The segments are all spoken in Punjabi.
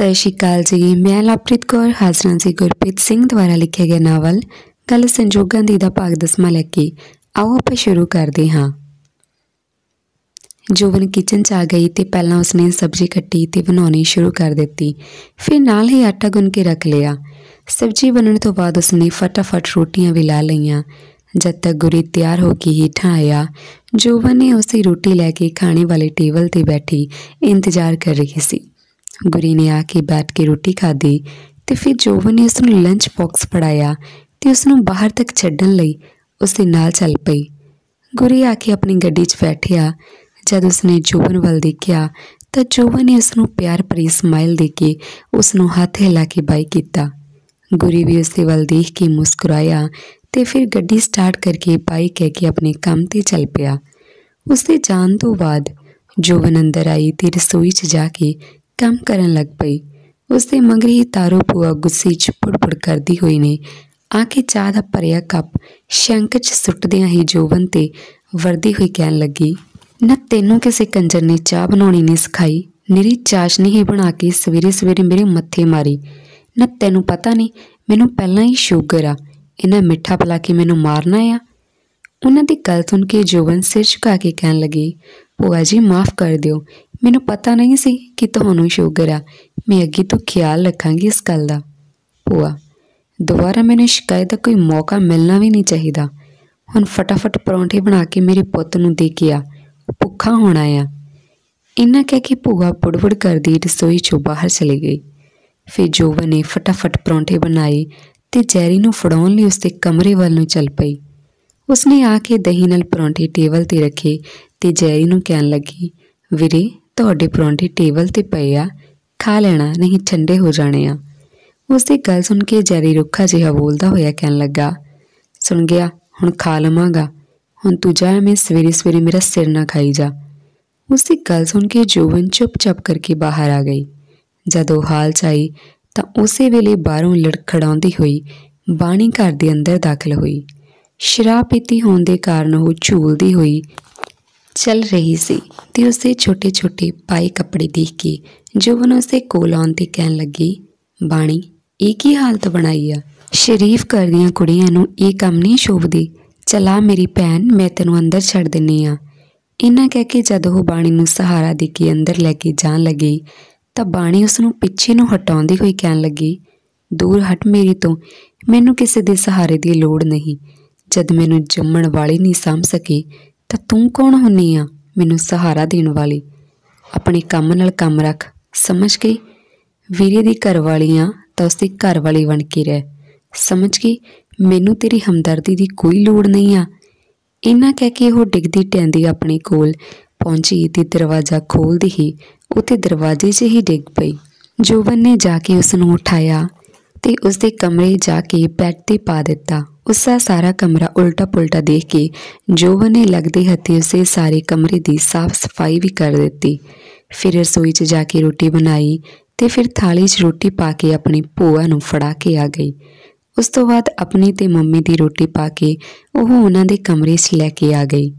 ਸਤਿ ਸ਼੍ਰੀ ਅਕਾਲ ਜੀ। ਮੈਂ ਲਵਪ੍ਰੀਤ ਕੌਰ, ਹਾਜ਼ਰਾਂ ਜੀ ਗੁਰਪ੍ਰੀਤ ਸਿੰਘ ਦੁਆਰਾ ਲਿਖਿਆ ਗਿਆ ਨਾਵਲ, ਗੱਲ ਸੰਜੋਗਾਂ ਦੀ ਦਾ ਭਾਗ ਦਸਵਾਂ ਲੈ ਕੇ। ਆਓ ਆਪਾਂ ਸ਼ੁਰੂ ਕਰਦੇ ਹਾਂ। ਜੋਵਨ ਕਿਚਨ 'ਚ ਆ ਗਈ ਤੇ ਪਹਿਲਾਂ ਉਸਨੇ ਸਬਜ਼ੀ ਕੱਟੀ ਤੇ ਬਣਾਉਣੀ ਸ਼ੁਰੂ ਕਰ ਦਿੱਤੀ। ਫਿਰ ਨਾਲ ਹੀ ਆਟਾ ਗੁੰਨ ਕੇ ਰੱਖ ਲਿਆ। ਸਬਜ਼ੀ ਬਣਨ ਤੋਂ ਬਾਅਦ ਉਸਨੇ ਫਟਾਫਟ ਰੋਟੀਆਂ ਵੀ ਲਾ ਲਈਆਂ। ਜਦ ਤੱਕ ਗੁਰੀ ਤਿਆਰ ਹੋ ਕੇ ਹੇਠਾਂ ਆਇਆ ਜੋਵਨ ਨੇ ਉਸੇ ਰੋਟੀ ਲੈ ਕੇ ਖਾਣੇ ਵਾਲੇ ਟੇਬਲ ਤੇ ਬੈਠੀ ਇੰਤਜ਼ਾਰ ਕਰ ਰਹੀ ਸੀ। ਗੁਰੀ ਨੇ ਆ ਕੇ ਬੈਠ ਕੇ ਰੋਟੀ ਖਾਧੀ ਤੇ ਫਿਰ ਜੋਵਨ ਨੇ ਉਸ ਨੂੰ ਲੰਚ ਬਾਕਸ ਫੜਾਇਆ ਤੇ ਉਸ ਨੂੰ ਬਾਹਰ ਤੱਕ ਛੱਡਣ ਲਈ ਉਸ ਦੇ ਨਾਲ ਚੱਲ ਪਈ। ਗੁਰੀ ਆ ਕੇ ਆਪਣੀ ਗੱਡੀ 'ਚ ਬੈਠਿਆ। ਜਦ ਉਸਨੇ ਜੋਵਨ ਵੱਲ ਦੇਖਿਆ ਤਾਂ ਜੋਵਨ ਨੇ ਉਸ ਨੂੰ ਪਿਆਰ ਭਰੀ ਸਮਾਈਲ ਦੇ ਕੇ ਉਸ ਨੂੰ ਹੱਥ ਹਿਲਾ ਕੇ ਬਾਈ ਕੀਤਾ। ਗੁਰੀ ਵੀ ਉਸਦੇ ਵੱਲ ਦੇਖ ਕੇ ਮੁਸਕਰਾਇਆ ਤੇ ਫਿਰ ਗੱਡੀ ਸਟਾਰਟ ਕਰਕੇ ਬਾਈਕ ਕਹਿ ਕੇ ਆਪਣੇ ਕੰਮ ਤੇ ਚੱਲ ਪਿਆ। ਉਸਦੇ ਜਾਣ ਤੋਂ ਬਾਅਦ ਜੋਵਨ ਅੰਦਰ ਆਈ ਤੇ ਰਸੋਈ 'ਚ ਜਾ ਕੇ ਕੰਮ ਕਰਨ ਲੱਗ ਪਈ। ਉਸ ਦੇ ਮਗਰ ਹੀ ਤਾਰੋ ਭੂਆ ਗੁੱਸੇ 'ਚ ਪੁੜਪੁੜ ਕਰਦੀ ਹੋਈ ਨੇ। ਆ ਕੇ ਚਾਹ ਦਾ ਭਰਿਆ ਕੱਪ ਸ਼ੰਕ 'ਚ ਸੁੱਟਦਿਆਂ ਹੀ ਜੋਵਨ ਤੇ ਵਰਦੀ ਹੋਈ ਕਹਿਣ ਲੱਗੀ, ਨਾ ਤੈਨੂੰ ਕਿਸੇ ਕੰਜਰ ਨੇ ਚਾਹ ਬਣਾਉਣੀ ਨਹੀਂ ਸਿਖਾਈ। ਮੇਰੀ ਚਾਸ਼ਨੀ ਹੀ ਬਣਾ ਕੇ ਸਵੇਰੇ ਸਵੇਰੇ ਮੇਰੇ ਮੱਥੇ ਮਾਰੀ। ਨਾ ਤੈਨੂੰ ਪਤਾ ਨਹੀਂ, ਮੈਨੂੰ ਪਹਿਲਾਂ ਹੀ ਸ਼ੂਗਰ ਆ। ਇਹਨਾਂ ਮਿੱਠਾ ਪਲਾ ਕੇ ਮੈਨੂੰ ਮਾਰਨਾ ਆ? ਉਹਨਾਂ ਦੀ ਗੱਲ ਸੁਣ ਕੇ ਜੋਵਨ ਸਿਰ ਝੁਕਾ ਕੇ ਕਹਿਣ ਲੱਗੀ, ਭੂਆ ਜੀ, ਮਾਫ ਕਰ ਦਿਓ। ਮੈਨੂੰ ਪਤਾ ਨਹੀਂ ਸੀ ਕਿ ਤੁਹਾਨੂੰ ਸ਼ੂਗਰ ਆ। ਮੈਂ ਅੱਗੇ ਤੋਂ ਖਿਆਲ ਰੱਖਾਂਗੀ ਇਸ ਗੱਲ ਦਾ। ਭੂਆ, ਦੁਬਾਰਾ ਮੈਨੂੰ ਸ਼ਿਕਾਇਤ ਦਾ ਕੋਈ ਮੌਕਾ ਮਿਲਣਾ ਵੀ ਨਹੀਂ ਚਾਹੀਦਾ। ਹੁਣ ਫਟਾਫਟ ਪਰੌਂਠੇ ਬਣਾ ਕੇ ਮੇਰੇ ਪੁੱਤ ਨੂੰ ਦੇ ਕੇ ਆ। ਭੁੱਖਾ ਹੋਣਾ ਆ ਇੰਨਾ ਕਹਿ ਕੇ ਭੂਆ ਪੁੜਵੜ ਕਰਦੀ ਰਸੋਈ ਚੋਂ ਬਾਹਰ ਚਲੀ ਗਈ। ਫਿਰ ਜੋਵਨ ਨੇ ਫਟਾਫਟ ਪਰੌਂਠੇ ਬਣਾਏ ਤੇ ਜੈਰੀ ਨੂੰ ਫੜਾਉਣ ਲਈ ਉਸਦੇ ਕਮਰੇ ਵੱਲ ਨੂੰ ਚੱਲ ਪਈ। ਉਸਨੇ ਆ ਕੇ ਦਹੀਂ ਨਾਲ ਪਰੌਂਠੇ ਟੇਬਲ ਤੇ ਰੱਖੇ ਤੇ ਜੈਰੀ ਨੂੰ ਕਹਿਣ ਲੱਗੀ, ਵੀਰੇ ਤੁਹਾਡੇ ਪਰੌਂਠੇ ਟੇਬਲ ਤੇ ਪਏ ਆ, ਖਾ ਲੈਣਾ, ਨਹੀਂ ਠੰਡੇ ਹੋ ਜਾਣੇ ਆ। ਉਸਦੀ ਗੱਲ ਸੁਣ ਕੇ ਜੈਰੀ ਰੁੱਖਾ ਜਿਹਾ ਬੋਲਦਾ ਹੋਇਆ ਕਹਿਣ ਲੱਗਾ, ਸੁਣ ਗਿਆ, ਹੁਣ ਖਾ ਲਵਾਂਗਾ। ਹੁਣ ਤੂੰ ਜਾ ਮੈਂ ਸਵੇਰੇ ਸਵੇਰੇ ਮੇਰਾ ਸਿਰ ਨਾ ਖਾਈ ਜਾ। ਉਸਦੀ ਗੱਲ ਸੁਣ ਕੇ ਜੋਵਨ ਚੁੱਪਚਾਪ ਕਰਕੇ ਬਾਹਰ ਆ ਗਈ। ਜਦੋਂ ਹਾਲ ਚਾਈ ਤਾਂ ਉਸੇ ਵੇਲੇ ਬਾਹਰੋਂ ਲੜਖੜਾਉਂਦੀ ਹੋਈ ਬਾਣੀ ਘਰ ਦੇ ਅੰਦਰ ਦਾਖਲ ਹੋਈ। ਸ਼ਰਾਬ ਪੀਤੀ ਹੋਣ ਦੇ ਕਾਰਨ ਉਹ ਝੂਲਦੀ ਹੋਈ ਚੱਲ ਰਹੀ ਸੀ ਤੇ ਉਸਦੇ ਛੋਟੇ-ਛੋਟੇ ਪਾਏ ਕੱਪੜੇ ਦੇਖ ਕੇ ਜੋਵਨ ਉਸਦੇ ਕੋਲ ਆਉਣ ਤੇ ਕਹਿਣ ਲੱਗੀ, ਬਾਣੀ, ਇਹ ਕੀ ਹਾਲਤ ਬਣਾਈ ਆ? ਸ਼ਰੀਫ ਕਰਦੀਆਂ ਕੁੜੀਆਂ ਨੂੰ ਇਹ ਕੰਮ ਨਹੀਂ ਸ਼ੋਭਦੀ। ਚਲਾ ਮੇਰੀ ਭੈਣ, ਮੈਂ ਤੈਨੂੰ ਅੰਦਰ ਛੱਡ ਦਿੰਨੀ ਆ। ਇਹਨਾਂ ਕਹਿ ਕੇ ਜਦ ਉਹ ਬਾਣੀ ਨੂੰ ਸਹਾਰਾ ਦੇ ਕੇ ਅੰਦਰ ਲੈ ਕੇ ਜਾਣ ਲੱਗੀ, ਤਾਂ ਬਾਣੀ ਉਸ ਨੂੰ ਪਿੱਛੇ ਨੂੰ ਹਟਾਉਂਦੀ ਹੋਈ ਕਹਿਣ ਲੱਗੀ, ਦੂਰ ਹਟ ਮੇਰੀ ਤੋਂ, ਮੈਨੂੰ ਕਿਸੇ ਦੇ ਸਹਾਰੇ ਦੀ ਲੋੜ ਨਹੀਂ। ਜਦ ਮੈਨੂੰ ਜੰਮਣ ਵਾਲੀ ਨਹੀਂ ਸਾਂਭ ਸਕੀ ਤਾਂ ਤੂੰ ਕੌਣ ਹੁੰਨੀ ਆ ਮੈਨੂੰ ਸਹਾਰਾ ਦੇਣ ਵਾਲੀ? ਆਪਣੇ ਕੰਮ ਨਾਲ ਕੰਮ ਰੱਖ, ਸਮਝ ਗਈ? ਵੀਰੇ ਦੀ ਘਰਵਾਲੀ ਵਾਲੀਆਂ ਤਾਂ ਉਸਦੀ ਘਰ ਵਾਲੀ ਬਣ ਕੇ ਰਹਿ। ਸਮਝ ਗਈ? ਮੈਨੂੰ ਤੇਰੀ ਹਮਦਰਦੀ ਦੀ ਕੋਈ ਲੋੜ ਨਹੀਂ ਆ। ਇਹਨਾਂ ਕਹਿ ਕੇ ਉਹ ਡਿੱਗਦੀ ਟੈਂਦੀ ਆਪਣੇ ਕੋਲ, ਪਹੁੰਚੀ ਤੇ ਦਰਵਾਜ਼ਾ ਖੋਲਦੀ ਹੀ, ਉੱਥੇ ਦਰਵਾਜ਼ੇ 'ਚ ਹੀ ਡਿੱਗ ਪਈ। ਜੋਵਨ ਨੇ ਜਾ ਕੇ ਉਸ ਨੂੰ ਉਠਾਇਆ। ਤੇ ਉਸ ਦੇ ਕਮਰੇ ਜਾ ਕੇ ਬੈੱਡ ਤੇ ਪਾ ਦਿੱਤਾ। ਉਸ ਦਾ ਸਾਰਾ ਕਮਰਾ ਉਲਟਾ ਪੁਲਟਾ ਦੇਖ ਕੇ ਜੋਵਨ ਨੇ ਲੱਗਦੇ ਹੱਥੀ ਉਸੇ ਸਾਰੇ ਕਮਰੇ ਦੀ ਸਾਫ਼ ਸਫ਼ਾਈ ਵੀ ਕਰ ਦਿੱਤੀ। ਫਿਰ ਰਸੋਈ 'ਚ ਜਾ ਕੇ ਰੋਟੀ ਬਣਾਈ ਤੇ ਫਿਰ ਥਾਲੀ 'ਚ ਰੋਟੀ ਪਾ ਕੇ ਆਪਣੀ ਭੂਆ ਨੂੰ ਫੜਾ ਕੇ ਆ ਗਈ। ਉਸ ਤੋਂ ਬਾਅਦ ਆਪਣੀ ਤੇ ਮੰਮੀ ਦੀ ਰੋਟੀ ਪਾ ਕੇ ਉਹ ਉਹਨਾਂ ਦੇ ਕਮਰੇ 'ਚ ਲੈ ਕੇ ਆ ਗਈ।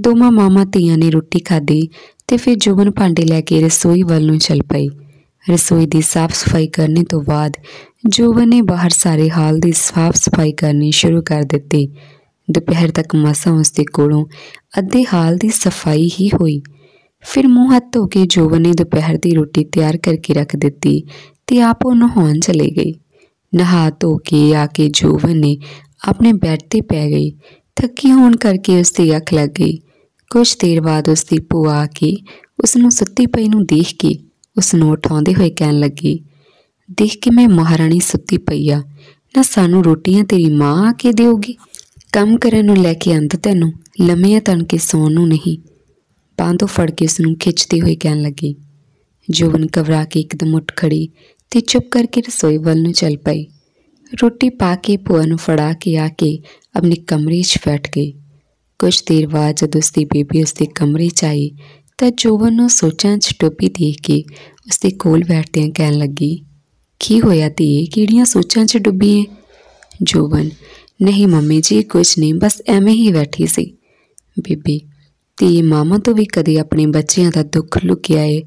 ਦੋਵਾਂ ਮਾਮਾ ਧੀਆਂ ਨੇ ਰੋਟੀ ਖਾਧੀ ਤੇ ਫਿਰ ਜੋਬਨ ਭਾਂਡੇ ਲੈ ਕੇ ਰਸੋਈ ਵੱਲ ਨੂੰ ਚੱਲ ਪਈ। ਰਸੋਈ ਦੀ ਸਾਫ਼ ਸਫ਼ਾਈ ਕਰਨ ਤੋਂ ਬਾਅਦ ਜੋਬਨ ਨੇ ਬਾਹਰ ਸਾਰੇ ਹਾਲ ਦੀ ਸਾਫ਼ ਸਫ਼ਾਈ ਕਰਨੀ ਸ਼ੁਰੂ ਕਰ ਦਿੱਤੀ। ਦੁਪਹਿਰ ਤੱਕ ਮਸਾਂ ਉਸ ਦੇ ਕੋਲੋਂ ਅੱਧੇ ਹਾਲ ਦੀ ਸਫ਼ਾਈ ਹੀ ਹੋਈ। ਫਿਰ ਮੂੰਹ ਹੱਥ ਧੋ ਕੇ ਜੋਬਨ ਨੇ ਦੁਪਹਿਰ ਦੀ ਰੋਟੀ ਤਿਆਰ ਕਰਕੇ ਰੱਖ ਦਿੱਤੀ ਤੇ ਆਪ ਉਹ ਨਹਾਉਣ ਚਲੇ ਗਈ। ਨਹਾ ਧੋ ਕੇ ਆ ਕੇ ਜੋਬਨ ਨੇ ਆਪਣੇ ਬੈੱਡ ਤੇ ਪੈ ਗਈ। ਥੱਕੀ ਹੋਣ ਕਰਕੇ ਉਸ ਦੀ ਅੱਖ ਲੱਗ ਗਈ। ਕੁਝ ਦੇਰ ਬਾਅਦ ਉਸ ਦੀ ਭੂਆ ਆ ਕੇ ਉਸ ਨੂੰ ਸੁੱਤੀ ਪਈ ਨੂੰ ਦੇਖ ਕੇ ਉਸ ਨੂੰ ਉਠਾਉਂਦੇ ਹੋਏ ਕਹਿਣ ਲੱਗੀ ਦੇਖ ਕੇ ਮੈਂ ਮਹਾਰਾਣੀ ਸੁੱਤੀ ਪਈ ਆ। ਨਾ ਸਾਨੂੰ ਰੋਟੀਆਂ ਤੇਰੀ ਮਾਂ ਆ ਕੇ ਦੇਊਗੀ। ਕੰਮ ਕਰਨ ਨੂੰ ਲੈ ਕੇ ਅੰਤ ਤੈਨੂੰ ਲੰਮੀਆਂ ਤਣ ਕੇ ਸੌਣ ਨੂੰ ਨਹੀਂ। ਬਾਂਹੋਂ ਫੜ ਕੇ ਉਸ ਨੂੰ ਖਿੱਚਦੀ ਹੋਈ ਕਹਿਣ ਲੱਗੀ ਜੋਵਨ ਘਬਰਾ ਕੇ ਇੱਕਦਮ ਉੱਠ ਖੜੀ ਤੇ ਚੁੱਪ ਕਰਕੇ ਰਸੋਈ ਵੱਲ ਨੂੰ ਚੱਲ ਪਈ। ਰੋਟੀ ਪਾ ਕੇ ਭੂਆ ਨੂੰ ਫੜਾ ਕੇ ਆ ਕੇ ਆਪਣੇ ਕਮਰੇ 'ਚ ਬੈਠ ਗਈ। ਕੁਝ ਦੇਰ ਬਾਅਦ ਜਦ ਉਸਦੀ ਬੀਬੀ ਉਸਦੇ ਕਮਰੇ 'ਚ ਆਈ ਤਾਂ ਜੋਵਨ ਨੂੰ ਸੋਚਾਂ 'ਚ ਡੁੱਬੀ ਦੇਖ ਕੇ ਉਸਦੇ ਕੋਲ ਬੈਠਦਿਆਂ ਕਹਿਣ ਲੱਗੀ ਕੀ ਹੋਇਆ ਧੀਏ ਕਿਹੜੀਆਂ ਸੋਚਾਂ 'ਚ ਡੁੱਬੀ ਏ? ਜੋਵਨ ਨਹੀਂ ਮੰਮੀ ਜੀ ਕੁਝ ਨਹੀਂ, ਬਸ ਐਵੇਂ ਹੀ ਬੈਠੀ ਸੀ। ਬੀਬੀ, ਧੀ ਮਾਮਾ ਤੋਂ ਵੀ ਕਦੇ ਆਪਣੇ ਬੱਚਿਆਂ ਦਾ ਦੁੱਖ ਲੁਕਿਆ ਏ।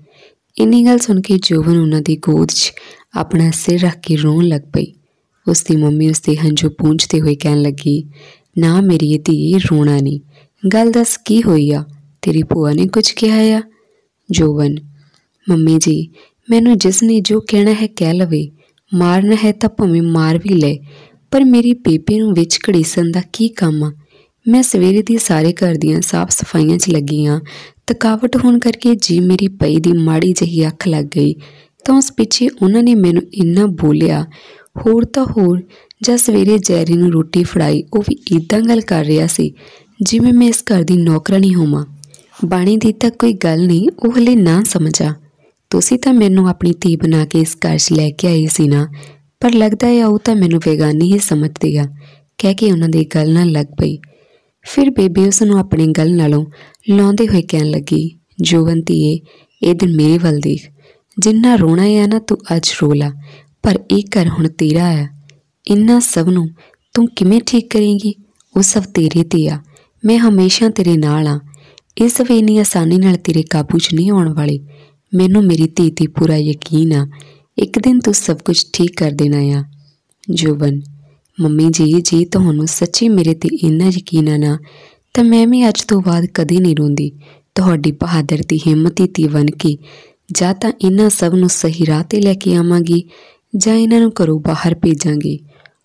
ਇੰਨੀ ਗੱਲ ਸੁਣ ਕੇ ਜੋਵਨ ਉਹਨਾਂ ਦੀ ਗੋਦ 'ਚ ਆਪਣਾ ਸਿਰ ਰੱਖ ਕੇ ਰੋਣ ਲੱਗ ਪਈ। ਉਸ ਦੀ ਮੰਮੀ ਉਸ ਦੇ ਹੰਝੂ ਪੂੰਝਦੇ ਹੋਏ ਕਹਿਣ ਲੱਗੀ, ਨਾ ਮੇਰੀ ਧੀ, ਰੋਣਾ ਨਹੀਂ। ਗੱਲ ਦੱਸ ਕੀ ਹੋਈ ਆ? ਤੇਰੀ ਭੂਆ ਨੇ ਕੁਝ ਕਿਹਾ ਆ? ਜੋਵਨ ਮੰਮੀ ਜੀ ਮੈਨੂੰ ਜਿਸ ਨੇ ਜੋ ਕਹਿਣਾ ਹੈ ਕਹਿ ਲਵੇ, ਮਾਰਨਾ ਹੈ ਤਾਂ ਭਵੇਂ ਮਾਰ ਵੀ ਲੈ, ਪਰ ਮੇਰੀ ਬੇਬੇ ਨੂੰ ਵਿੱਚ ਘੜੀਸਣ ਦਾ ਕੀ ਕੰਮ ਆ? ਮੈਂ ਸਵੇਰੇ ਦੀ ਸਾਰੇ ਘਰ ਦੀਆਂ ਸਾਫ਼ ਸਫਾਈਆਂ 'ਚ ਲੱਗੀ ਆ, ਥਕਾਵਟ ਹੋਣ ਕਰਕੇ ਜੀ ਮੇਰੀ ਪਈ ਦੀ ਮਾੜੀ ਜਿਹੀ ਅੱਖ ਲੱਗ ਗਈ, ਤਾਂ ਉਸ ਪਿੱਛੇ ਉਹਨਾਂ ਨੇ ਮੈਨੂੰ ਇੰਨਾ ਬੋਲਿਆ, ਹੋਰ ਤਾਂ ਹੋਰ, ਜਾਂ ਸਵੇਰੇ ਜੈਰੀ ਨੂੰ ਰੋਟੀ ਫੜਾਈ, ਉਹ ਵੀ ਇਦਾਂ ਗੱਲ ਕਰ ਰਿਹਾ ਸੀ, ਜਿਵੇਂ ਮੈਂ ਇਸ ਘਰ ਦੀ ਨੌਕਰਾਨੀ ਹੋਵਾਂ। ਬਾਣੀ ਦੀ ਤਾਂ ਕੋਈ ਗੱਲ ਨਹੀਂ, ਉਹ ਹਲੇ ਨਾ ਸਮਝਾ। ਤੁਸੀਂ ਤਾਂ ਮੈਨੂੰ ਆਪਣੀ ਧੀ ਬਣਾ ਕੇ ਇਸ ਘਰ 'ਚ ਲੈ ਕੇ ਆਈ ਸੀ ਨਾ, ਪਰ ਲੱਗਦਾ ਹੈ ਉਹ ਤਾਂ ਮੈਨੂੰ ਬੇਗਾਨੀ ਹੀ ਸਮਝਦੀ ਆ। ਕਹਿ ਕੇ ਉਹਨਾਂ ਦੀ ਗੱਲ ਨਾਲ ਲੱਗ ਪਈ। ਫਿਰ ਬੇਬੀ ਉਸ ਨੂੰ ਆਪਣੀ ਗੱਲ ਨਾਲੋਂ ਲਾਉਂਦੇ ਹੋਏ ਕਹਿਣ ਲੱਗੀ ਜੋਵੰਤੀਏ ਇਹ ਦਿਨ ਮੇਰੇ ਵੱਲ ਦੇਖ। ਜਿੰਨਾ ਰੋਣਾ ਹੈ ਨਾ ਤੂੰ ਅੱਜ ਰੋ ਲਾ, ਪਰ ਇਹ ਘਰ ਹੁਣ ਤੇਰਾ ਆ ਇੰਨਾ ਸਭ ਨੂੰ ਤੂੰ ਕਿਵੇਂ ਠੀਕ ਕਰੇਂਗੀ? ਉਹ ਸਭ ਤੇਰੇ ਤੇ ਆ। ਮੈਂ ਹਮੇਸ਼ਾ ਤੇਰੇ ਨਾਲ ਆ। ਇਸ ਵੇ ਨਹੀਂ ਆਸਾਨੀ ਨਾਲ ਤੇਰੇ ਕਾਬੂ 'ਚ ਨਹੀਂ ਆਉਣ ਵਾਲੀ। ਮੈਨੂੰ ਮੇਰੀ ਧੀ ਤੇ ਪੂਰਾ ਯਕੀਨ ਆ। ਇੱਕ ਦਿਨ ਤੂੰ ਸਭ ਕੁਝ ਠੀਕ ਕਰ ਦੇਣਾ ਆ। ਜੋਬਨ, ਮੰਮੀ ਜੀ ਜੀ ਤੁਹਾਨੂੰ ਸੱਚੀ ਮੇਰੇ ਤੇ ਇੰਨਾ ਯਕੀਨ ਆ ਨਾ, ਤਾਂ ਮੈਂ ਵੀ ਅੱਜ ਤੋਂ ਬਾਅਦ ਕਦੇ ਨਹੀਂ ਰੋਂਦੀ। ਤੁਹਾਡੀ ਬਹਾਦਰ ਦੀ ਹਿੰਮਤ ਹੀ ਬਣ ਕੇ, ਜਾਂ ਤਾਂ ਇਹਨਾਂ ਸਭ ਨੂੰ ਸਹੀ ਰਾਹ ਤੇ ਲੈ ਕੇ ਆਵਾਂਗੀ, ਜਾਂ ਇਹਨਾਂ ਨੂੰ ਘਰੋਂ ਬਾਹਰ ਭੇਜਾਂਗੀ।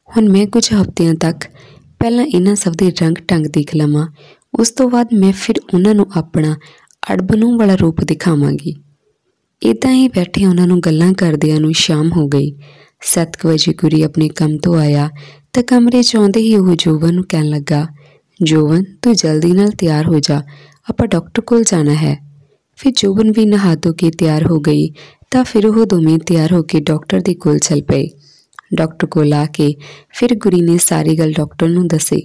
ਹੁਣ ਮੈਂ ਕੁਝ ਹਫ਼ਤਿਆਂ ਤੱਕ ਪਹਿਲਾਂ ਇਹਨਾਂ ਸਭ ਦੇ ਰੰਗ ਟੰਗ ਦੇਖ ਲਵਾਂ, ਉਸ ਤੋਂ ਬਾਅਦ ਮੈਂ ਫਿਰ ਉਹਨਾਂ ਨੂੰ ਆਪਣਾ ਅੜਬਨੂ ਵਾਲਾ ਰੂਪ ਦਿਖਾਵਾਂਗੀ। ਇਦਾਂ ਹੀ ਬੈਠੇ ਉਹਨਾਂ ਨੂੰ ਗੱਲਾਂ ਕਰਦਿਆਂ ਨੂੰ ਸ਼ਾਮ ਹੋ ਗਈ। 7 ਵਜੇ ਗੁਰੀ ਆਪਣੇ ਕੰਮ ਤੋਂ ਆਇਆ ਤਾਂ ਕਮਰੇ 'ਚ ਆਉਂਦੇ ਹੀ ਉਹ ਜੋਵਨ ਨੂੰ ਕਹਿਣ ਲੱਗਾ, ਜੋਵਨ, ਤੂੰ ਜਲਦੀ ਨਾਲ ਤਿਆਰ ਹੋ ਜਾ, ਆਪਾਂ ਡਾਕਟਰ ਕੋਲ ਜਾਣਾ ਹੈ। ਫਿਰ ਜੋਵਨ ਵੀ ਨਹਾ ਧੋ ਕੇ ਤਿਆਰ ਹੋ ਗਈ ਤਾਂ ਫਿਰ ਉਹ ਦੋਵੇਂ ਤਿਆਰ ਹੋ ਕੇ ਡਾਕਟਰ ਦੇ ਕੋਲ ਚੱਲ ਪਏ। ਡਾਕਟਰ ਕੋਲ ਆ ਕੇ ਫਿਰ ਗੁਰੀ ਨੇ ਸਾਰੀ ਗੱਲ ਡਾਕਟਰ ਨੂੰ ਦੱਸੀ।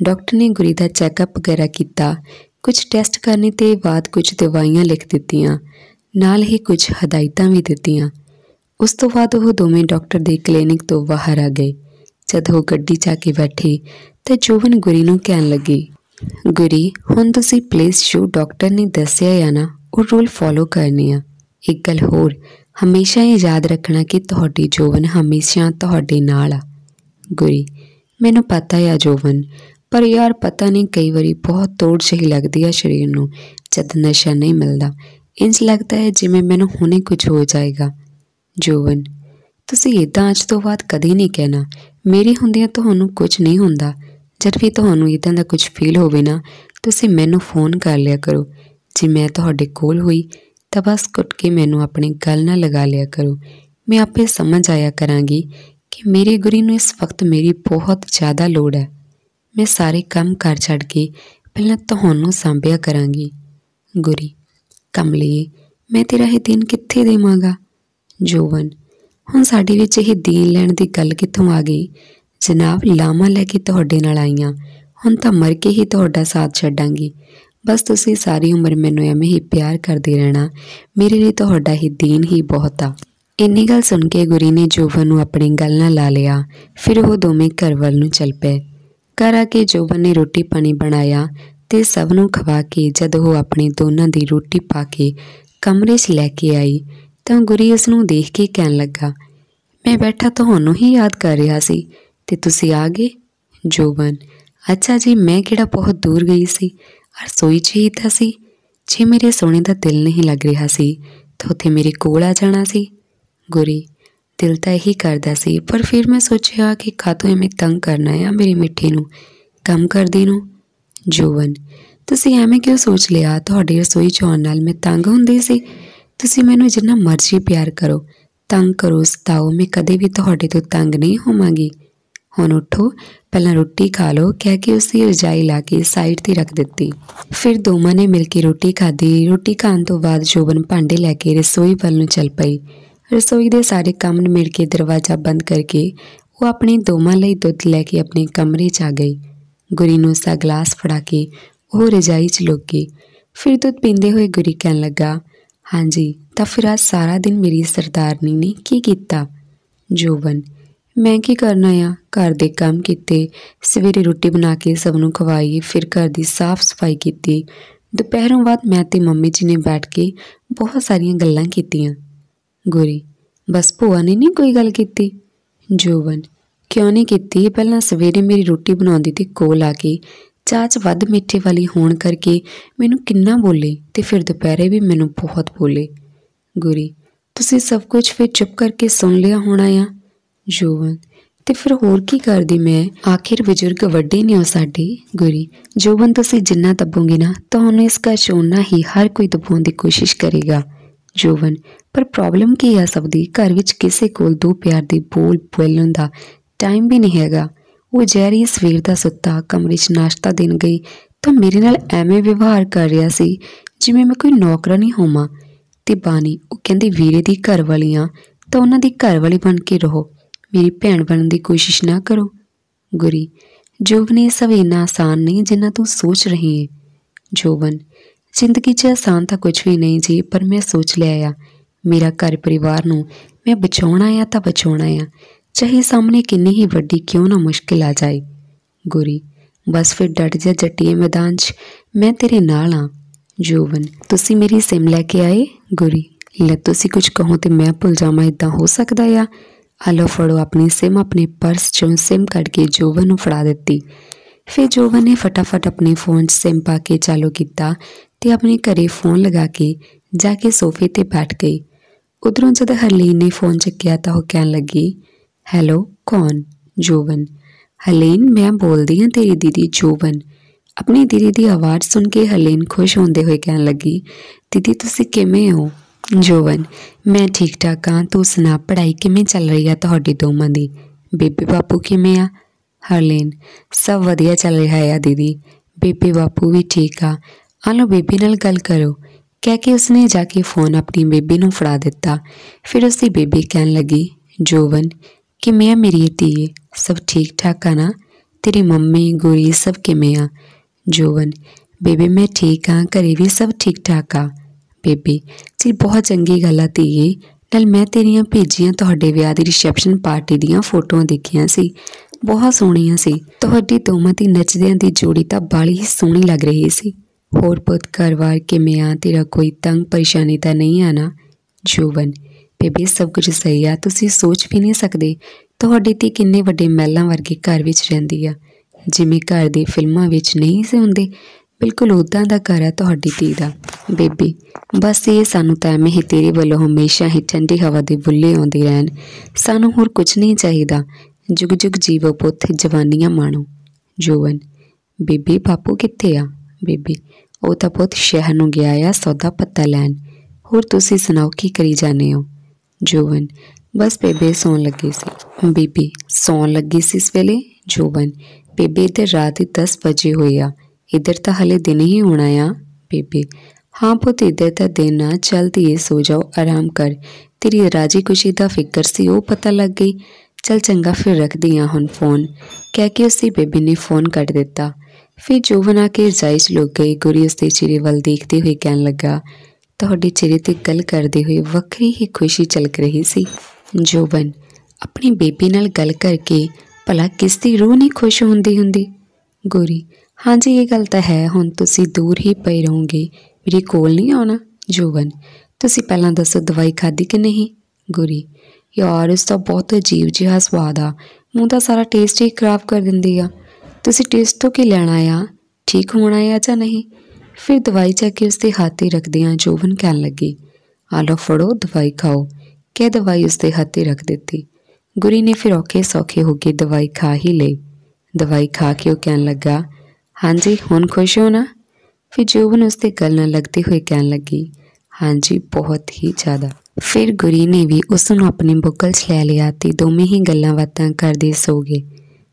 ਡਾਕਟਰ ਨੇ ਗੁਰੀ ਦਾ ਚੈੱਕਅਪ ਵਗੈਰਾ ਕੀਤਾ। ਕੁਝ ਟੈਸਟ ਕਰਨੇ ਤੇ ਬਾਅਦ ਕੁਝ ਦਵਾਈਆਂ ਲਿਖ ਦਿੱਤੀਆਂ। ਨਾਲ ਹੀ ਕੁਝ ਹਦਾਇਤਾਂ ਵੀ ਦਿੱਤੀਆਂ। ਉਸ ਤੋਂ ਬਾਅਦ ਉਹ ਦੋਵੇਂ ਡਾਕਟਰ ਦੇ ਕਲੀਨਿਕ ਤੋਂ ਬਾਹਰ ਆ ਗਏ। ਜਦ ਉਹ ਗੱਡੀ 'ਚ ਆ ਕੇ ਬੈਠੇ ਤਾਂ ਜੋਵਨ ਗੁਰੀ ਨੂੰ ਕਹਿਣ ਲੱਗੀ, ਗੁਰੀ, ਹੁਣ ਤੁਸੀਂ ਪਲੀਜ਼ ਜੋ ਡਾਕਟਰ ਨੇ ਦੱਸਿਆ ਹੈ ਨਾ, ਉਹ ਰੂਲ ਫੋਲੋ ਕਰਨੇ ਆ। ਇੱਕ ਗੱਲ ਹੋਰ, ਹਮੇਸ਼ਾ ਇਹ ਯਾਦ ਰੱਖਣਾ ਕਿ ਤੁਹਾਡੀ ਜੋਵਨ ਹਮੇਸ਼ਾ ਤੁਹਾਡੇ ਨਾਲ ਆ। ਗੁਰੀ, ਮੈਨੂੰ ਪਤਾ ਹੈ ਜੋਵਨ ਪਰ ਯਾਰ ਪਤਾ ਨਹੀਂ ਕਈ ਵਾਰੀ ਬਹੁਤ ਤੋੜ ਜਿਹੀ ਲੱਗਦੀ ਆ ਸਰੀਰ ਨੂੰ, ਜਦ ਨਸ਼ਾ ਨਹੀਂ ਮਿਲਦਾ। ਇੰਜ ਲੱਗਦਾ ਹੈ ਜਿਵੇਂ ਮੈਨੂੰ ਹੁਣੇ ਕੁਝ ਹੋ ਜਾਏਗਾ। ਜੋਵਨ, ਤੁਸੀਂ ਇਦਾਂ ਅੱਜ ਤੋਂ ਬਾਅਦ ਕਦੇ ਨਹੀਂ ਕਹਿਣਾ, ਮੇਰੇ ਹੁੰਦਿਆਂ ਤੁਹਾਨੂੰ ਕੁਝ ਨਹੀਂ ਹੁੰਦਾ। ਜਦ ਵੀ ਤੁਹਾਨੂੰ ਇਦਾਂ ਦਾ ਕੁਝ ਫੀਲ ਹੋਵੇ ਨਾ, ਤੁਸੀਂ ਮੈਨੂੰ ਫੋਨ ਕਰ ਲਿਆ ਕਰੋ। ਜੇ ਮੈਂ ਤੁਹਾਡੇ ਕੋਲ ਹੋਈ, ਤਾਂ ਬਸ ਕੁੱਟ ਕੇ ਮੈਨੂੰ ਆਪਣੀ ਗੱਲ ਨਾਲ ਲਗਾ ਲਿਆ ਕਰੋ। ਮੈਂ ਆਪੇ ਸਮਝ ਆਇਆ ਕਰਾਂਗੀ ਕਿ ਮੇਰੀ ਗੁਰੀ ਨੂੰ ਇਸ ਵਕਤ ਮੇਰੀ ਬਹੁਤ ਜ਼ਿਆਦਾ ਲੋੜ ਹੈ। ਮੈਂ ਸਾਰੇ ਕੰਮ ਕਰ ਛੱਡ ਕੇ ਪਹਿਲਾਂ ਤੁਹਾਨੂੰ ਸੰਭਿਆ ਕਰਾਂਗੀ। ਗੁਰੀ ਕਮਲੀ, ਮੈਂ ਤੇਰਾ ਇਹ ਦਿਨ ਕਿੱਥੇ ਦੇਵਾਂਗਾ? ਜੋਵਨ ਹੁਣ ਸਾਡੇ ਵਿੱਚ ਇਹ ਦੀਨ ਲੈਣ ਦੀ ਗੱਲ ਕਿੱਥੋਂ ਆ ਗਈ? ਜਨਾਬ ਲਾਮਾ ਲੈ ਕੇ ਤੁਹਾਡੇ ਨਾਲ ਆਈਆਂ। ਹੁਣ ਤਾਂ ਮਰ ਕੇ ਹੀ ਤੁਹਾਡਾ ਸਾਥ ਛੱਡਾਂਗੀ। ਬਸ ਤੁਸੀਂ ਸਾਰੀ ਉਮਰ ਮੈਨੂੰ ਐਵੇਂ ਹੀ ਪਿਆਰ ਕਰਦੇ ਰਹਿਣਾ। ਮੇਰੇ ਲਈ ਤੁਹਾਡਾ ਹੀ ਦੀਨ ਹੀ ਬਹੁਤ ਆ। ਇੰਨੀ ਗੱਲ ਸੁਣ ਕੇ ਗੁਰੀ ਨੇ ਜੋਵਨ ਨੂੰ ਆਪਣੀ ਗੱਲ ਨਾਲ ਲਾ ਲਿਆ। ਫਿਰ ਉਹ ਦੋਵੇਂ ਘਰ ਵੱਲ ਨੂੰ ਚੱਲ ਪਏ। ਘਰ ਆ ਕੇ ਜੋਵਨ ਨੇ ਰੋਟੀ ਪਾਣੀ ਬਣਾਇਆ। ਤੇ ਸਭ ਨੂੰ ਖਵਾ ਕੇ ਜਦ ਉਹ ਆਪਣੇ ਦੋਨਾਂ ਦੀ ਰੋਟੀ ਪਾ ਕੇ ਕਮਰੇ 'ਚ ਲੈ ਕੇ ਆਈ, ਤਾਂ ਗੁਰੀ ਉਸ ਨੂੰ ਦੇਖ ਕੇ ਕਹਿਣ ਲੱਗਾ, ਮੈਂ ਬੈਠਾ ਤੁਹਾਨੂੰ ਹੀ ਯਾਦ ਕਰ ਰਿਹਾ ਸੀ, ਤੇ ਤੁਸੀਂ ਆ ਗਏ? ਜੋਬਨ, ਅੱਛਾ ਜੀ, ਮੈਂ ਕਿਹੜਾ ਬਹੁਤ ਦੂਰ ਗਈ ਸੀ ਰਸੋਈ 'ਚ ਹੀ ਤਾਂ ਸੀ। ਜੇ ਮੇਰੇ ਸੋਹਣੇ ਦਾ ਦਿਲ ਨਹੀਂ ਲੱਗ ਰਿਹਾ ਸੀ, ਤਾਂ ਉੱਥੇ ਮੇਰੇ ਕੋਲ ਆ ਜਾਣਾ ਸੀ। ਗੁਰੀ, ਦਿਲ ਤਾਂ ਇਹੀ ਕਰਦਾ ਸੀ, ਪਰ ਫਿਰ ਮੈਂ ਸੋਚਿਆ ਕਿ ਕਾਤੋਂ ਐਵੇਂ ਤੰਗ ਕਰਨਾ ਆ ਮੇਰੀ ਮਿੱਠੀ ਨੂੰ, ਕੰਮ ਕਰਦੀ ਨੂੰ? ਜੋਵਨ, ਤੁਸੀਂ ਐਵੇਂ ਕਿਉਂ ਸੋਚ ਲਿਆ? ਤੁਹਾਡੀ ਰਸੋਈ ਚ ਆਉਣ ਨਾਲ ਮੈਂ ਤੰਗ ਹੁੰਦੀ ਸੀ। ਤੁਸੀਂ ਮੈਨੂੰ ਜਿੰਨਾ ਮਰਜ਼ੀ ਪਿਆਰ ਕਰੋ। ਤੰਗ ਕਰੋ, ਸਤਾਓ। ਮੈਂ ਕਦੇ ਵੀ ਤੁਹਾਡੇ ਤੋਂ ਤੰਗ ਨਹੀਂ ਹੋਵਾਂਗੀ। ਹੁਣ ਉਠੋ, ਪਹਿਲਾਂ ਰੋਟੀ ਖਾ ਲਓ। ਕਹਿ ਕੇ ਉਸੇ ਰਜਾਈ ਲਾ ਕੇ ਸਾਈਡ ਤੇ ਰੱਖ ਦਿੱਤੀ। ਫਿਰ ਦੋਵਾਂ ਨੇ ਮਿਲ ਕੇ ਰੋਟੀ ਖਾਧੀ। ਰੋਟੀ ਖਾਣ ਤੋਂ ਬਾਅਦ ਜੋਬਨ ਭਾਂਡੇ ਲੈ ਕੇ ਰਸੋਈ ਵੱਲ ਨੂੰ ਚੱਲ ਪਈ। ਰਸੋਈ ਦੇ ਸਾਰੇ ਕੰਮ ਨਿਮੜ ਕੇ ਦਰਵਾਜ਼ਾ ਬੰਦ ਕਰਕੇ ਉਹ ਆਪਣੇ ਦੋਵਾਂ ਲਈ ਦੁੱਧ ਲੈ ਕੇ ਆਪਣੇ ਕਮਰੇ 'ਚ ਆ ਗਈ। ਗੁਰੀ ਨੂੰ ਉਸਦਾ ਗਲਾਸ ਫੜਾ ਕੇ ਉਹ ਰਜਾਈ 'ਚ ਲੁਕ ਗਈ। ਫਿਰ ਦੁੱਧ ਪੀਂਦੇ ਹੋਏ ਗੁਰੀ ਕਹਿਣ ਲੱਗਾ, ਹਾਂਜੀ, ਤਾਂ ਫਿਰ ਅੱਜ ਸਾਰਾ ਦਿਨ ਮੇਰੀ ਸਰਦਾਰਨੀ ਨੇ ਕੀ ਕੀਤਾ? ਜੋਬਨ, ਮੈਂ ਕੀ ਕਰਨਾ ਆ? ਘਰ ਦੇ ਕੰਮ ਕੀਤੇ, ਸਵੇਰੇ ਰੋਟੀ ਬਣਾ ਕੇ ਸਭ ਨੂੰ ਖਵਾਈ, ਫਿਰ ਘਰ ਦੀ ਸਾਫ਼ ਸਫ਼ਾਈ ਕੀਤੀ। ਦੁਪਹਿਰੋਂ ਬਾਅਦ ਮੈਂ ਤੇ ਮੰਮੀ ਜੀ ਨੇ ਬੈਠ ਕੇ ਬਹੁਤ ਸਾਰੀਆਂ ਗੱਲਾਂ ਕੀਤੀਆਂ। ਗੁਰੀ, ਬਸ ਭੂਆ ਨੇ ਨਹੀਂ ਕੋਈ ਗੱਲ ਕੀਤੀ? ਜੋਵਨ ਕਿਉਂ ਨਹੀਂ ਕੀਤੀ? ਪਹਿਲਾਂ ਸਵੇਰੇ ਮੇਰੀ ਰੋਟੀ ਬਣਾਉਂਦੀ ਤੇ ਕੋਲ ਆ ਕੇ ਚਾਹ 'ਚ ਵੱਧ ਮਿੱਠੇ ਵਾਲੀ ਹੋਣ ਕਰਕੇ ਮੈਨੂੰ ਕਿੰਨਾ ਬੋਲੇ ਤੇ ਫਿਰ ਦੁਪਹਿਰੇ ਵੀ ਮੈਨੂੰ ਬਹੁਤ ਬੋਲੇ। ਗੁਰੀ, ਤੁਸੀਂ ਸਭ ਕੁਝ ਫਿਰ ਚੁੱਪ ਕਰਕੇ ਸੁਣ ਲਿਆ ਹੋਣਾ ਆ? ਜੋਵਨ, ਤੇ ਫਿਰ ਹੋਰ ਕੀ ਕਰਦੀ ਮੈਂ? ਆਖਿਰ ਬਜ਼ੁਰਗ ਵੱਡੇ ਨੇ ਉਹ ਸਾਡੇ। ਗੁਰੀ, ਜੋਵਨ ਤੁਸੀਂ ਜਿੰਨਾ ਦੱਬੋਗੇ ਨਾ, ਤੁਹਾਨੂੰ ਇਸ ਘਰ 'ਚ ਓਨਾ ਹੀ ਹਰ ਕੋਈ ਦਬਾਉਣ ਦੀ ਕੋਸ਼ਿਸ਼ ਕਰੇਗਾ। ਜੋਵਨ, ਪਰ ਪ੍ਰੋਬਲਮ ਕੀ ਆ ਸਭ ਦੀ? ਘਰ ਵਿੱਚ ਕਿਸੇ ਕੋਲ ਦੋ ਪਿਆਰ ਦੇ ਬੋਲ ਬੋਲਣ ਦਾ ਟਾਈਮ ਵੀ ਨਹੀਂ ਹੈਗਾ। ਉਹ ਜੈਰੀ ਸਵੇਰ ਦਾ ਸੁੱਤਾ, ਕਮਰੇ 'ਚ ਨਾਸ਼ਤਾ ਦੇਣ ਗਈ ਤਾਂ ਮੇਰੇ ਨਾਲ ਐਵੇਂ ਵਿਵਹਾਰ ਕਰ ਰਿਹਾ ਸੀ ਜਿਵੇਂ ਮੈਂ ਕੋਈ ਨੌਕਰਾ ਨਹੀਂ ਹੋਵਾਂ। ਤੇ ਬਾਣੀ, ਉਹ ਕਹਿੰਦੀ, ਵੀਰੇ ਦੀ ਘਰ ਵਾਲੀਆਂ ਤਾਂ ਉਹਨਾਂ ਦੀ ਘਰ ਵਾਲੀ ਬਣ ਕੇ ਰਹੋ। ਮੇਰੀ ਭੈਣ ਬਣਨ ਦੀ ਕੋਸ਼ਿਸ਼ ਨਾ ਕਰੋ। ਗੁਰੀ ਜੋਬਨ ਇਹ ਸਭ ਇੰਨਾ ਆਸਾਨ ਨਹੀਂ ਜਿੰਨਾ ਤੂੰ ਸੋਚ ਰਹੀ ਹੈ ਜੋਬਨ, ਜ਼ਿੰਦਗੀ 'ਚ ਆਸਾਨ ਤਾਂ ਕੁਝ ਵੀ ਨਹੀਂ ਜੀ, ਪਰ ਮੈਂ ਸੋਚ ਲਿਆ ਆ। ਮੇਰਾ ਘਰ ਪਰਿਵਾਰ ਨੂੰ ਮੈਂ ਬਚਾਉਣਾ ਆ ਤਾਂ ਬਚਾਉਣਾ ਆ। ਚਾਹੇ ਸਾਹਮਣੇ ਕਿੰਨੀ ਹੀ ਵੱਡੀ ਕਿਉਂ ਨਾ ਮੁਸ਼ਕਿਲ ਆ ਜਾਏ। ਗੁਰੀ, ਬਸ ਫਿਰ ਡਟ ਜਾ ਜੱਟੀਏ ਮੈਦਾਨ 'ਚ। ਮੈਂ ਤੇਰੇ ਨਾਲ ਆ। ਜੋਵਨ, ਤੁਸੀਂ ਮੇਰੀ ਸਿਮ ਲੈ ਕੇ ਆਏ? ਗੁਰੀ, ਲੈ ਤੁਸੀਂ ਕੁਝ ਕਹੋ ਤੇ ਮੈਂ ਭੁੱਲ ਜਾਵਾਂ ਇਦਾਂ ਹੋ ਸਕਦਾ ਆ? ਹਲੋ ਫੜੋ ਆਪਣੀ ਸਿਮ, ਆਪਣੇ ਪਰਸ ਚੋਂ ਸਿਮ ਕੱਢ ਕੇ ਜੋਵਨ ਨੂੰ ਫੜਾ ਦਿੱਤੀ। ਫਿਰ ਜੋਵਨ ਨੇ ਫਟਾਫਟ ਆਪਣੇ ਫੋਨ 'ਚ ਸਿਮ ਪਾ ਕੇ ਚਾਲੂ ਕੀਤਾ ਤੇ ਆਪਣੇ ਘਰੇ ਫੋਨ ਲਗਾ ਕੇ ਜਾ ਕੇ ਸੋਫੇ ਤੇ ਬੈਠ ਗਈ। ਉਧਰੋਂ ਜਦ ਹਰਲੀਨ ਨੇ ਫੋਨ ਚੱਕਿਆ ਤਾਂ ਉਹ ਕਹਿਣ ਲੱਗੀ ਹੈਲੋ, ਕੌਣ? ਜੋਵਨ ਹਲੇਨ, ਮੈਂ ਬੋਲਦੀ ਹਾਂ ਤੇਰੀ ਦੀਦੀ ਜੋਵਨ ਆਪਣੀ ਦੀਦੀ ਦੀ ਆਵਾਜ਼ ਸੁਣ ਕੇ ਹਲੇਨ ਖੁਸ਼ ਹੁੰਦੇ ਹੋਏ ਕਹਿਣ ਲੱਗੀ, ਦੀਦੀ, ਤੁਸੀਂ ਕਿਵੇਂ ਹੋ? ਜੋਵਨ ਮੈਂ ਠੀਕ ਠਾਕ ਹਾਂ। ਤੂੰ ਸੁਣਾ, ਪੜ੍ਹਾਈ ਕਿਵੇਂ ਚੱਲ ਰਹੀ ਆ ਤੁਹਾਡੀ ਦੋਵਾਂ ਦੀ? ਬੇਬੇ ਬਾਪੂ ਕਿਵੇਂ ਆ? ਹਰਲੀਨ ਸਭ ਵਧੀਆ ਚੱਲ ਰਿਹਾ ਆ ਦੀਦੀ। ਬੇਬੇ ਬਾਪੂ ਵੀ ਠੀਕ ਆ। ਆਲੋ ਲਓ ਬੇਬੀ ਨਾਲ ਗੱਲ ਕਰੋ। ਕਹਿ ਕੇ ਉਸਨੇ ਜਾ ਕੇ ਫੋਨ ਆਪਣੀ ਬੇਬੀ ਨੂੰ ਫੜਾ ਦਿੱਤਾ। ਫਿਰ ਉਸਦੀ ਬੇਬੀ ਕਹਿਣ ਲੱਗੀ ਜੋਵਨ ਕਿਵੇਂ ਆ ਮੇਰੀ ਧੀਏ ਸਭ ਠੀਕ ਠਾਕ ਆ ਨਾ? ਤੇਰੀ ਮੰਮੀ, ਗੁਰੀ ਸਭ ਕਿਵੇਂ ਆ? ਜੋਵਨ ਬੇਬੀ ਮੈਂ ਠੀਕ ਆ, ਘਰੇ ਵੀ ਸਭ ਠੀਕ ਠਾਕ ਆ। ਬੇਬੀ ਜੀ ਬਹੁਤ ਚੰਗੀ ਗੱਲ ਆ ਧੀਏ ਨਾਲ ਮੈਂ ਤੇਰੀਆਂ ਭੇਜੀਆਂ ਤੁਹਾਡੇ ਵਿਆਹ ਦੀ ਰਿਸੈਪਸ਼ਨ ਪਾਰਟੀ ਦੀਆਂ ਫੋਟੋਆਂ ਦੇਖੀਆਂ ਸੀ। ਬਹੁਤ ਸੋਹਣੀਆਂ ਸੀ। ਤੁਹਾਡੀ ਦੋਵਾਂ ਦੀ ਨੱਚਦਿਆਂ ਦੀ ਜੋੜੀ ਤਾਂ ਬਾਲੀ ਹੀ ਸੋਹਣੀ ਲੱਗ ਰਹੀ ਸੀ। ਹੋਰ ਪੁੱਤ ਘਰਵਾਰ ਕਿਵੇਂ ਆ? ਤੇਰਾ ਕੋਈ ਤੰਗ ਪਰੇਸ਼ਾਨੀ ਤਾਂ ਨਹੀਂ ਆ ਨਾ? ਜੋਵਨ ਬੇਬੀ, ਸਭ ਕੁਝ ਸਹੀ ਆ। ਤੁਸੀਂ ਸੋਚ ਵੀ ਨਹੀਂ ਸਕਦੇ ਤੁਹਾਡੀ ਤੇ ਕਿੰਨੇ ਵੱਡੇ ਮਹਿਲਾਂ ਵਰਗੇ ਘਰ ਵਿੱਚ ਰਹਿੰਦੀ ਆ। ਜਿਵੇਂ ਘਰ ਦੀ ਫਿਲਮਾਂ ਵਿੱਚ ਨਹੀਂ ਸੀ ਹੁੰਦੇ, ਬਿਲਕੁਲ ਉਦਾਂ ਦਾ ਘਰ ਆ ਤੁਹਾਡੀ ਧੀ ਦਾ। ਬੇਬੀ, ਬਸ ਇਹ ਸਾਨੂੰ ਤਾਂ ਐਵੇਂ ਹੀ ਤੇਰੇ ਵੱਲੋਂ ਹਮੇਸ਼ਾ ਹੀ ਠੰਡੀ ਹਵਾ ਦੇ ਬੁੱਲੇ ਆਉਂਦੇ ਰਹਿਣ। ਸਾਨੂੰ ਹੋਰ ਕੁਝ ਨਹੀਂ ਚਾਹੀਦਾ। ਜੁਗ ਜੁਗ ਜੀਵੋ ਪੁੱਤ, ਜਵਾਨੀਆਂ ਮਾਣੋ। ਜੋਵਨ, ਬੇਬੀ, ਬਾਪੂ ਕਿੱਥੇ ਆ? ਬੇਬੀ, ਉਹ ਤਾਂ ਪੁੱਤ ਸ਼ਹਿਰ ਨੂੰ ਗਿਆ ਆ ਸੌਦਾ ਪੱਤਾ ਲੈਣ। ਹੋਰ ਤੁਸੀਂ ਸੁਣਾਓ, ਕੀ ਕਰੀ ਜਾਂਦੇ ਹੋ? ਜੋਵਨ। ਬਸ ਬੇਬੇ ਸੌਣ ਲੱਗੀ ਸੀ। ਬੀਬੀ, ਸੌਣ ਲੱਗੀ ਸੀ ਇਸ ਵੇਲੇ? ਜੋਵਨ, ਬੇਬੇ ਤੇ ਰਾਤ ਦੇ 10 ਵਜੇ ਹੋਈ ਆ। ਇਧਰ ਤਾਂ ਹਲੇ ਦਿਨ ਹੀ ਹੋਣਾ ਆ ਬੇਬੇ, ਹਾਂ ਪੁੱਤ, ਇਧਰ ਤਾਂ ਦਿਨ ਆ ਚਲਦੀ ਇਹ ਸੋ ਜਾਓ, ਆਰਾਮ ਕਰ। ਤੇਰੀ ਰਾਜੀ ਖੁਸ਼ੀ ਦਾ ਫਿਕਰ ਸੀ, ਉਹ ਪਤਾ ਲੱਗ ਗਈ। ਚਲ ਚੰਗਾ, ਫਿਰ ਰੱਖਦੀ ਆ ਹੁਣ ਫੋਨ। ਕਹਿ ਕੇ ਉਸਦੀ ਬੇਬੀ ਨੇ ਫੋਨ ਕੱਟ ਦਿੱਤਾ। ਫਿਰ ਜੋਵਨ ਆ ਕੇ ਜਾਇਜ਼ 'ਚ ਗਈ। ਗੁਰੀ ਉਸਦੇ ਚਿਹਰੇ ਵੱਲ ਦੇਖਦੇ ਹੋਏ ਕਹਿਣ ਲੱਗਾ ਤੁਹਾਡੇ ਚਿਹਰੇ ਤੇ ਗੱਲ ਕਰਦੇ ਹੋਏ ਵੱਖਰੀ ਹੀ ਖੁਸ਼ੀ ਝਲਕ ਰਹੀ ਸੀ। ਜੋਬਨ ਆਪਣੀ ਬੇਬੀ ਨਾਲ ਗੱਲ ਕਰਕੇ ਭਲਾ ਕਿਸ ਦੀ ਰੂਹ ਨਹੀਂ ਖੁਸ਼ ਹੁੰਦੀ ਹੁੰਦੀ? ਗੋਰੀ ਹਾਂਜੀ ਇਹ ਗੱਲ ਤਾਂ ਹੈ, ਹੁਣ ਤੁਸੀਂ ਦੂਰ ਹੀ ਪਏ ਰਹੋਗੇ। ਮੇਰੇ ਕੋਲ ਨਹੀਂ ਆਉਣਾ? ਜੋਬਨ, ਤੁਸੀਂ ਪਹਿਲਾਂ ਦੱਸੋ ਦਵਾਈ ਖਾਧੀ ਕਿ ਨਹੀਂ? ਗੋਰੀ, ਯਾਰ, ਇਸ ਦਾ ਬਹੁਤ ਅਜੀਬ ਜਿਹਾ ਸਵਾਦ ਆ। ਮੂੰਹ ਦਾ ਸਾਰਾ ਟੇਸਟ ਹੀ ਖਰਾਬ ਕਰ ਦਿੰਦੀ ਆ। ਤੁਸੀਂ ਟੇਸਟ ਤੋਂ ਕੀ ਲੈਣਾ ਆ? ਠੀਕ ਹੋਣਾ ਆ ਜਾਂ ਨਹੀਂ? ਫਿਰ ਦਵਾਈ ਚੱਕ ਕੇ ਉਸਦੇ ਹੱਥ ਤੇ ਰੱਖਦਿਆਂ ਜੋਬਨ ਕਹਿਣ ਲੱਗੀ, ਆ ਲਓ ਫੜੋ, ਦਵਾਈ ਖਾਓ। ਕਿ ਦਵਾਈ ਉਸਦੇ ਹੱਥ ਤੇ ਰੱਖ ਦਿੱਤੀ। ਗੁਰੀ ਨੇ ਫਿਰ ਔਖੇ ਸੌਖੇ ਹੋ ਕੇ ਦਵਾਈ ਖਾ ਹੀ ਲਈ। ਦਵਾਈ ਖਾ ਕੇ ਉਹ ਕਹਿਣ ਲੱਗਾ, ਹਾਂਜੀ, ਹੁਣ ਖੁਸ਼ ਹੋ ਨਾ? ਫਿਰ ਜੋਬਨ ਉਸਦੇ ਗੱਲ ਨਾਲ ਲੱਗਦੇ ਹੋਏ ਕਹਿਣ ਲੱਗੀ, ਹਾਂਜੀ, ਬਹੁਤ ਹੀ ਜ਼ਿਆਦਾ। ਫਿਰ ਗੁਰੀ ਨੇ ਵੀ ਉਸ ਨੂੰ ਆਪਣੇ ਬੁੱਕਲ 'ਚ ਲੈ ਲਿਆ ਤੇ ਦੋਵੇਂ ਹੀ ਗੱਲਾਂ ਬਾਤਾਂ ਕਰਦੇ ਸੋ ਗਏ।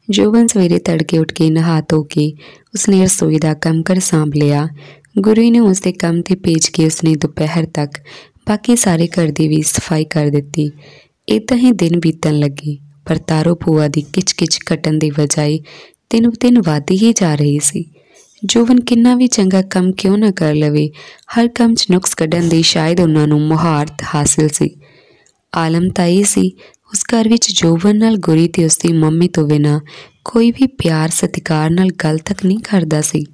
ਜੋਬਨ ਸਵੇਰੇ ਤੜਕੇ ਉੱਠ ਕੇ ਨਹਾ ਧੋ ਕੇ ਉਸਨੇ ਰਸੋਈ ਦਾ ਕੰਮ ਕਰ ਸੰਭ ਲਿਆ। ਗੁਰੂ ਨੇ ਉਸਦੇ ਕੰਮ ਤੇ ਭੇਜ ਕੇ ਉਸਨੇ ਦੁਪਹਿਰ ਤੱਕ ਬਾਕੀ ਸਾਰੇ ਘਰ ਦੀ ਵੀ ਸਫ਼ਾਈ ਕਰ ਦਿੱਤੀ। ਇਦਾਂ ਹੀ ਦਿਨ ਬੀਤਣ ਲੱਗੇ, ਪਰ ਤਾਰੋ ਭੂਆ ਦੀ ਕਿਚ-ਕਿਚ ਕਟਣ ਦੀ ਵਜਾਈ ਦਿਨ ਦਿਨ ਵਧਦੀ ਹੀ ਜਾ ਰਹੀ ਸੀ। ਜੋਵਨ ਕਿੰਨਾ ਵੀ ਚੰਗਾ ਕੰਮ ਕਿਉਂ ਨਾ ਕਰ ਲਵੇ, ਹਰ ਕੰਮ 'ਚ ਨੁਕਸ ਕੱਢਣ ਦੀ ਸ਼ਾਇਦ ਉਹਨਾਂ ਨੂੰ ਮੁਹਾਰਤ ਹਾਸਿਲ ਸੀ। ਆਲਮ ਤਾਂ ਇਹ ਸੀ ਉਸ ਘਰ ਵਿੱਚ ਜੋਵਨ ਨਾਲ ਗੁਰੀ ਤੇ ਉਸਦੀ ਮੰਮੀ ਤੋਂ ਬਿਨਾ ਕੋਈ ਵੀ ਪਿਆਰ, ਸਤਿਕਾਰ ਨਾਲ ਗੱਲ ਤੱਕ ਨਹੀਂ ਕਰਦਾ ਸੀ।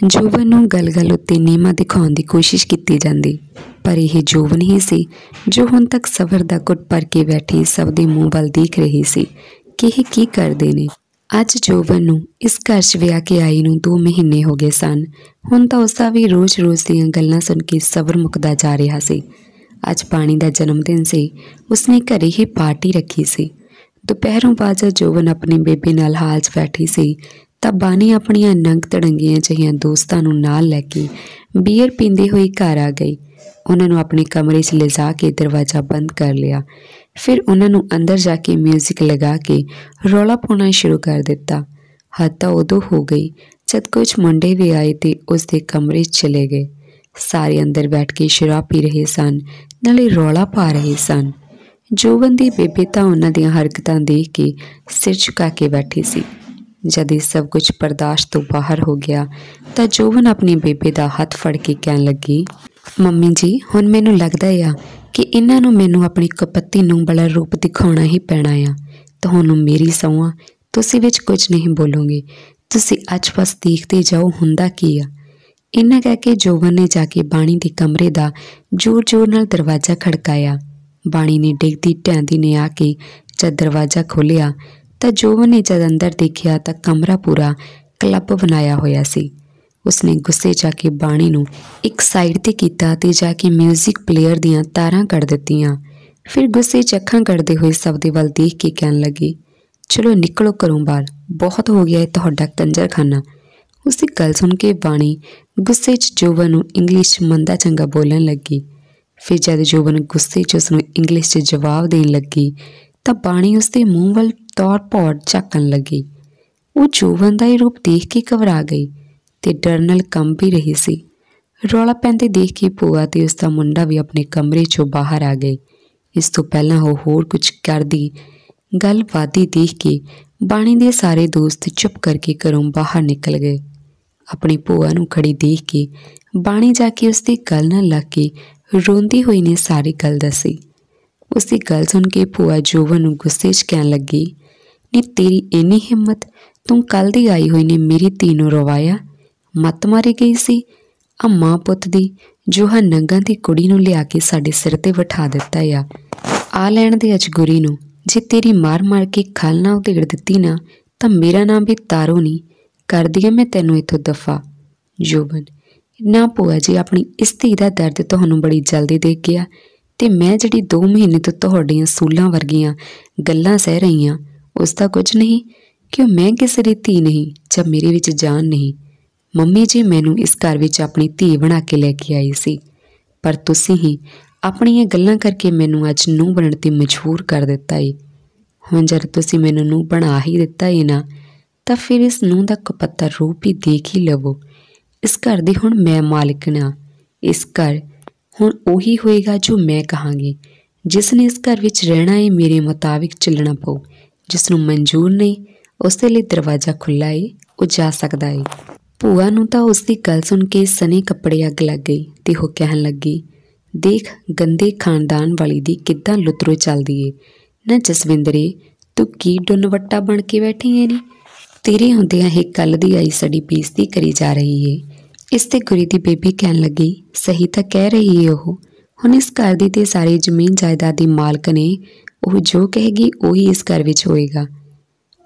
ਜੋਵਨ ਨੂੰ ਗਲਗਲ ਉੱਤੇ ਨੀਮਾ ਦਿਖਾਉਣ ਦੀ ਕੋਸ਼ਿਸ਼ ਕੀਤੀ ਜਾਂਦੀ, ਪਰ ਇਹ ਜੋਵਨ ਹੀ ਸੀ ਜੋ ਹੁਣ ਤੱਕ ਸਬਰ ਦਾ ਕੁੱਟ ਪਰ ਕੇ ਬੈਠੀ ਸਭ ਦੇ ਮੂੰਹ ਵੱਲ ਦੇਖ ਰਹੀ ਸੀ ਕਿ ਇਹ ਕੀ ਕਰਦੇ ਨੇ। ਅੱਜ ਜੋਵਨ ਨੂੰ ਇਸ ਘਰ 'ਚ ਵਿਆਹ ਕੇ ਆਈ ਨੂੰ 2 ਮਹੀਨੇ ਹੋ ਗਏ ਸਨ। ਹੁਣ ਤਾਂ ਉਸ ਦਾ ਵੀ ਰੋਜ਼-ਰੋਜ਼ ਦੀਆਂ ਗੱਲਾਂ ਸੁਣ ਕੇ ਸਬਰ ਮੁੱਕਦਾ ਜਾ ਰਿਹਾ ਸੀ। ਅੱਜ ਪਾਣੀ ਦਾ ਜਨਮ ਦਿਨ ਸੀ। ਉਸਨੇ ਘਰੇ ਹੀ ਪਾਰਟੀ ਰੱਖੀ ਸੀ। ਦੁਪਹਿਰੋਂ ਬਾਅਦ ਜਦ ਜੋਵਨ ਆਪਣੀ ਬੇਬੇ ਨਾਲ ਹਾਲ 'ਚ ਬੈਠੀ ਸੀ, ਤਾਂ ਬਾਨੀ ਆਪਣੀਆਂ ਨੰਗ ਤੜੰਗੀਆਂ ਜਿਹੀਆਂ ਦੋਸਤਾਂ ਨੂੰ ਨਾਲ ਲੈ ਕੇ ਬੀਅਰ ਪੀਂਦੇ ਹੋਈ ਘਰ ਆ ਗਈ। ਉਹਨਾਂ ਨੂੰ ਆਪਣੇ ਕਮਰੇ 'ਚ ਲਿਜਾ ਕੇ ਦਰਵਾਜ਼ਾ ਬੰਦ ਕਰ ਲਿਆ। ਫਿਰ ਉਹਨਾਂ ਨੂੰ ਅੰਦਰ ਜਾ ਕੇ 뮤직 ਲਗਾ ਕੇ ਰੌਲਾ ਪਾਉਣਾ ਸ਼ੁਰੂ ਕਰ ਦਿੱਤਾ। ਹੱਦ ਤਾਂ ਉਦੋਂ ਹੋ ਗਈ ਜਦ ਕੁਝ ਮੁੰਡੇ ਵੀ ਆਏ ਤੇ ਉਸ ਦੇ ਕਮਰੇ 'ਚ ਚਲੇ ਗਏ। ਸਾਰੇ ਅੰਦਰ ਬੈਠ ਕੇ ਸ਼ਰਾਬ ਪੀ ਰਹੇ ਸਨ ਨਾਲੇ ਰੌਲਾ ਪਾ ਰਹੇ ਸਨ। ਜੋਵਨ ਦੀ ਬੇਬੇ ਤਾਂ ਉਹਨਾਂ ਦੀਆਂ ਹਰਕਤਾਂ ਦੇਖ ਕੇ ਸਿਰ ਝੁਕਾ ਕੇ ਬੈਠੀ ਸੀ। ਜਦ ਇਹ ਸਭ ਕੁਝ ਬਰਦਾਸ਼ਤ ਤੋਂ ਬਾਹਰ ਹੋ ਗਿਆ, ਤਾਂ ਜੋਵਨ ਆਪਣੀ ਬੇਬੇ ਦਾ ਹੱਥ ਫੜ ਕੇ ਕਹਿਣ ਲੱਗੀ, ਮੰਮੀ ਜੀ, ਹੁਣ ਮੈਨੂੰ ਲੱਗਦਾ ਆ ਕਿ ਇਹਨਾਂ ਨੂੰ ਮੈਨੂੰ ਆਪਣੀ ਕਪੱਤੀ ਨੂੰ ਬੜਾ ਰੂਪ ਦਿਖਾਉਣਾ ਹੀ ਪੈਣਾ ਆ। ਤੁਹਾਨੂੰ ਮੇਰੀ ਸੌਂਹਾਂ ਤੁਸੀਂ ਵਿੱਚ ਕੁਝ ਨਹੀਂ ਬੋਲੋਗੇ। ਤੁਸੀਂ ਅੱਜ ਬਸ ਦੇਖਦੇ ਜਾਓ ਹੁੰਦਾ ਕੀ ਆ। ਇੰਨਾ ਕਹਿ ਕੇ ਜੋਵਨ ਨੇ ਜਾ ਕੇ ਬਾਣੀ ਦੇ ਕਮਰੇ ਦਾ ਜ਼ੋਰ-ਜ਼ੋਰ ਨਾਲ ਦਰਵਾਜ਼ਾ ਖੜਕਾਇਆ। ਬਾਣੀ ਨੇ ਡਿੱਗਦੀ ਢਾਂਦੀ ਨੇ ਆ ਕੇ ਜਦ ਦਰਵਾਜ਼ਾ ਖੋਲ੍ਹਿਆ ਤਾਂ ਜੋਵਨ ਨੇ ਜਦ ਅੰਦਰ ਦੇਖਿਆ ਤਾਂ ਕਮਰਾ ਪੂਰਾ ਕਲੱਬ ਬਣਾਇਆ ਹੋਇਆ ਸੀ। ਉਸਨੇ ਗੁੱਸੇ ਜਾ ਕੇ ਬਾਣੀ ਨੂੰ ਇੱਕ ਸਾਈਡ ਤੇ ਕੀਤਾ ਤੇ ਜਾ ਕੇ 뮤직 ਪਲੇਅਰ ਦੀਆਂ ਤਾਰਾਂ ਕੱਢ ਦਿੱਤੀਆਂ। ਫਿਰ ਗੁੱਸੇ 'ਚ ਅੱਖਾਂ ਕੱਢਦੇ ਹੋਏ ਸਭ ਦੇ ਵੱਲ ਦੇਖ ਕੇ ਕਹਿਣ ਲੱਗੀ, ਚਲੋ ਨਿਕਲੋ ਘਰੋਂ ਬਾਹਰ। ਬਹੁਤ ਹੋ ਗਿਆ ਇਹ ਤੁਹਾਡਾ ਕੰਜਰਖਾਨਾ। ਉਸਦੀ ਗੱਲ ਸੁਣ ਕੇ ਬਾਣੀ ਗੁੱਸੇ 'ਚ ਜੋਵਨ ਨੂੰ ਇੰਗਲਿਸ਼ 'ਚ ਮੰਦਾ ਚੰਗਾ ਬੋਲਣ ਲੱਗੀ। ਫਿਰ ਜਦ ਜੋਬਨ ਗੁੱਸੇ 'ਚ ਉਸਨੂੰ ਇੰਗਲਿਸ਼ 'ਚ ਜਵਾਬ ਦੇਣ ਲੱਗੀ, ਤਾਂ ਬਾਣੀ ਉਸਦੇ ਮੂੰਹ ਵੱਲ ਤੌਰ ਪੌੜ ਝਾਕਣ ਲੱਗੀ। ਉਹ ਜੋਵਨ ਦਾ ਇਹ ਰੂਪ ਦੇਖ ਕੇ ਘਬਰਾ ਗਈ ਤੇ ਡਰ ਨਾਲ ਕੰਬ ਵੀ ਰਹੀ ਸੀ। ਰੌਲਾ ਪੈਂਦੇ ਦੇਖ ਕੇ ਭੂਆ ਤੇ ਉਸ ਦਾ ਮੁੰਡਾ ਵੀ ਆਪਣੇ ਕਮਰੇ 'ਚੋਂ ਬਾਹਰ ਆ ਗਏ। ਇਸ ਤੋਂ ਪਹਿਲਾਂ ਉਹ ਹੋਰ ਕੁਝ ਕਰਦੀ ਗੱਲ ਵਾਦੀ ਦੇਖ ਕੇ ਬਾਣੀ ਦੇ ਸਾਰੇ ਦੋਸਤ ਚੁੱਪ ਕਰਕੇ ਘਰੋਂ ਬਾਹਰ ਨਿਕਲ ਗਏ। ਆਪਣੀ ਭੂਆ ਨੂੰ ਖੜੀ ਦੇਖ ਕੇ ਬਾਣੀ ਜਾ ਕੇ ਉਸ ਦੀ ਗੱਲ ਨਾਲ ਲੱਗ ਕੇ ਰੋਂਦੀ ਹੋਈ ਨੇ ਸਾਰੀ ਗੱਲ ਦੱਸੀ। ਉਸ ਦੀ ਗੱਲ ਸੁਣ ਕੇ ਭੂਆ ਜੋਵਨ ਨੂੰ ਗੁੱਸੇ 'ਚ ਕਹਿਣ ਲੱਗੀ, ਨੀ ਤੇਰੀ ਇੰਨੀ ਹਿੰਮਤ, ਤੂੰ ਕੱਲ ਦੀ ਆਈ ਹੋਈ ਨੇ ਮੇਰੀ ਧੀ ਨੂੰ ਰਵਾਇਆ। ਮੱਤ ਮਾਰੀ ਗਈ ਸੀ। ਆ ਮਾਂ ਪੁੱਤ ਦੀ, ਜੋ ਹਾਂ ਨੰਗਾਂ ਦੀ ਕੁੜੀ ਨੂੰ ਲਿਆ ਕੇ ਸਾਡੇ ਸਿਰ ਤੇ ਬਿਠਾ ਦਿੱਤਾ ਆ। ਆ ਲੈਣ ਦੇ ਅੱਜ ਗੁਰੀ ਨੂੰ, ਜੇ ਤੇਰੀ ਮਾਰ ਮਾਰ ਕੇ ਖਲ ਨਾ ਉਧੇੜ ਦਿੱਤੀ ਨਾ, ਤਾਂ ਮੇਰਾ ਨਾਮ ਵੀ ਤਾਰੋ ਨਹੀਂ ਕਰਦੀ ਐ ਮੈਂ ਤੈਨੂੰ ਇਥੋਂ ਦਫਾ, ਜੋਬਨ। ਨਾ ਭੂਆ ਜੀ, ਆਪਣੀ ਇਸ ਧੀ ਦਾ ਦਰਦ ਤੁਹਾਨੂੰ ਬੜੀ ਜਲਦੀ ਦੇਖ ਗਿਆ ਤੇ ਮੈਂ ਜਿਹੜੀ 2 ਮਹੀਨੇ ਤੋਂ ਤੁਹਾਡੀਆਂ ਸੂਲਾਂ ਵਰਗੀਆਂ ਗੱਲਾਂ ਸਹਿ ਰਹੀ ਹਾਂ, ਉਸ ਦਾ ਕੁਝ ਨਹੀਂ, ਕਿਉਂ ਮੈਂ ਕਿਸੇ ਦੀ ਧੀ ਨਹੀਂ ਜਾਂ ਮੇਰੇ ਵਿੱਚ ਜਾਨ ਨਹੀਂ? ਮੰਮੀ ਜੀ, ਮੈਨੂੰ ਇਸ ਘਰ ਵਿੱਚ ਆਪਣੀ ਧੀ ਬਣਾ ਕੇ ਲੈ ਕੇ ਆਈ ਸੀ, ਪਰ ਤੁਸੀਂ ਹੀ ਆਪਣੀਆਂ ਗੱਲਾਂ ਕਰਕੇ ਮੈਨੂੰ ਅੱਜ ਨੂੰ ਬਣਨ ਤੇ ਮਜਬੂਰ ਕਰ ਦਿੱਤਾ ਏ। ਹੁਣ ਜਦ ਤੁਸੀਂ ਮੈਨੂੰ ਨੂੰ ਬਣਾ ਹੀ ਦਿੱਤਾ ਏ ਨਾ ਤਾਂ ਫਿਰ ਇਸ ਨੂੰ ਦਾ ਕਪੱਤਾ ਰੂਪ ਹੀ ਦੇਖ ਹੀ ਲਵੋ। ਇਸ ਘਰ ਦੀ ਹੁਣ ਮੈਂ ਮਾਲਕ ਨਾ। ਇਸ ਘਰ ਹੁਣ ਉਹੀ ਹੋਏਗਾ ਜੋ ਮੈਂ ਕਹਾਂਗੀ। ਜਿਸ ਨੇ ਇਸ ਘਰ ਵਿੱਚ ਰਹਿਣਾ ਏ, ਮੇਰੇ ਮੁਤਾਬਿਕ ਚੱਲਣਾ ਪਊ। ਜਿਸ ਨੂੰ ਮਨਜ਼ੂਰ ਨਹੀਂ, ਉਸ ਦੇ ਲਈ ਦਰਵਾਜ਼ਾ ਖੁੱਲਾ ਏ, ਉਹ ਜਾ ਸਕਦਾ ਏ। ਭੂਆ ਨੂੰ ਤਾਂ ਉਸ ਦੀ ਗੱਲ ਸੁਣ ਕੇ ਸਨੇ ਕੱਪੜੇ ਅੱਗ ਲੱਗ ਗਈ ਤੇ ਉਹ ਕਹਿਣ ਲੱਗੀ, ਦੇਖ, ਗੰਦੇ ਖਾਨਦਾਨ ਵਾਲੀ ਦੀ ਕਿੱਦਾਂ ਲੁੱਤਰੋ ਚੱਲਦੀ ਏ। ਨਾ ਜਸਵਿੰਦਰੇ ਤੂੰ ਕੀ ਡੁੰਨਵੱਟਾ ਬਣ ਕੇ ਬੈਠੀ ਏ ਨੀ? ਤੇਰੇ ਹੁੰਦਿਆਂ ਇਹ ਕੱਲ ਦੀ ਆਈ ਸੜੀ ਬੇਇੱਜ਼ਤੀ ਕਰੀ ਜਾ ਰਹੀ ਏ। ਇਸ ਤੇ ਗੁਰੀ ਦੀ ਬੇਬੀ ਕਹਿਣ ਲੱਗੀ, ਸਹੀ ਤਾਂ ਕਹਿ ਰਹੀ ਏ ਉਹ। ਹੁਣ ਇਸ ਘਰ ਦੀ ਤੇ ਸਾਰੀ ਜ਼ਮੀਨ ਜਾਇਦਾਦ ਦੀ ਮਾਲਕ ਨੇ, ਉਹ ਜੋ ਕਹੇਗੀ ਉਹੀ ਇਸ ਘਰ ਵਿੱਚ ਹੋਏਗਾ।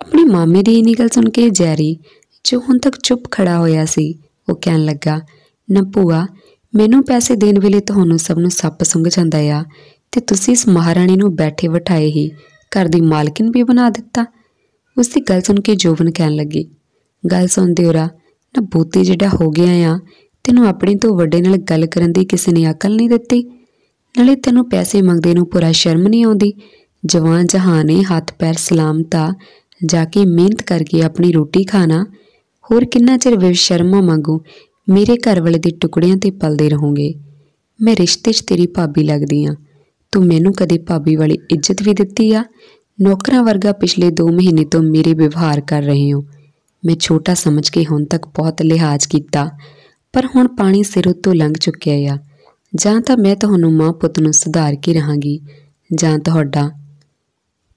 ਆਪਣੇ ਮਾਮੇ ਦੀ ਇਹ ਗੱਲ ਸੁਣ ਕੇ ਜੈਰੀ, ਜੋ ਹੁਣ ਤੱਕ ਚੁੱਪ ਖੜਾ ਹੋਇਆ ਸੀ, ਉਹ ਕਹਿਣ ਲੱਗਾ, ਨਾ ਭੂਆ, ਮੈਨੂੰ ਪੈਸੇ ਦੇਣ ਵੇਲੇ ਤੁਹਾਨੂੰ ਸਭ ਨੂੰ ਸੱਪ ਸੁੰਘ ਜਾਂਦਾ ਆ, ਤੇ ਤੁਸੀਂ ਇਸ ਮਹਾਰਾਣੀ ਨੂੰ ਬੈਠੇ ਬਿਠਾਏ ਹੀ ਘਰ ਦੀ ਮਾਲਕਿਨ ਵੀ ਬਣਾ ਦਿੱਤਾ। ਉਸ ਦੀ ਗੱਲ ਸੁਣ ਕੇ ਜੋਵਨ ਕਹਿਣ ਲੱਗੀ, ਗੱਲ ਸੁਣਦੇ ਦਿਓਰਾ, ਨਾ ਬੋਤੀ ਜਿਹੜਾ ਹੋ ਗਿਆ ਆ, ਤੈਨੂੰ ਆਪਣੇ ਤੋਂ ਵੱਡੇ ਨਾਲ ਗੱਲ ਕਰਨ ਦੀ ਕਿਸੇ ਨੇ ਅਕਲ ਨਹੀਂ ਦਿੱਤੀ? ਨਾਲੇ ਤੈਨੂੰ ਪੈਸੇ ਮੰਗਦੇ ਨੂੰ ਪੂਰਾ ਸ਼ਰਮ ਨਹੀਂ ਆਉਂਦੀ? ਜਵਾਨ ਜਹਾਨੇ ਹੱਥ ਪੈਰ ਸਲਾਮਤਾ ਜਾ ਕੇ ਮਿਹਨਤ ਕਰਕੇ ਆਪਣੀ ਰੋਟੀ ਖਾਣਾ। ਹੋਰ ਕਿੰਨਾ ਚਿਰ ਬੇਸ਼ਰਮਾ ਮੰਗੂ ਮੇਰੇ ਘਰ ਵਾਲੇ ਦੇ ਟੁਕੜਿਆਂ ਤੇ ਪਲਦੇ ਰਹੋਗੇ? ਮੈਂ ਰਿਸ਼ਤੇ 'ਚ ਤੇਰੀ ਭਾਬੀ ਲੱਗਦੀ ਆ। ਤੂੰ ਮੈਨੂੰ ਕਦੇ ਭਾਬੀ ਵਾਲੀ ਇੱਜ਼ਤ ਵੀ ਦਿੱਤੀ ਆ? ਨੌਕਰਾਂ ਵਰਗਾ ਪਿਛਲੇ 2 ਮਹੀਨੇ ਤੋਂ ਮੇਰੇ ਵਿਵਹਾਰ ਕਰ ਰਹੇ ਹੋ। ਮੈਂ ਛੋਟਾ ਸਮਝ ਕੇ ਹੁਣ ਤੱਕ ਬਹੁਤ ਲਿਹਾਜ਼ ਕੀਤਾ, ਪਰ ਹੁਣ ਪਾਣੀ ਸਿਰ ਤੋਂ ਲੰਘ ਚੁੱਕਿਆ ਆ। ਜਾਂ ਤਾਂ ਮੈਂ ਤੁਹਾਨੂੰ ਮਾਂ ਪੁੱਤ ਨੂੰ ਸੁਧਾਰ ਕੇ ਰਹਾਂਗੀ, ਜਾਂ ਤੁਹਾਡਾ।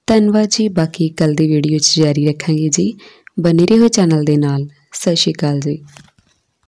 ਧੰਨਵਾਦ ਜੀ, ਬਾਕੀ ਕੱਲ ਦੀ ਵੀਡੀਓ 'ਚ ਜਾਰੀ ਰੱਖਾਂਗੇ ਜੀ। ਬਨੇ ਰਹੋ ਚੈਨਲ ਦੇ ਨਾਲ। ਸਤਿ ਸ਼੍ਰੀ ਅਕਾਲ ਜੀ।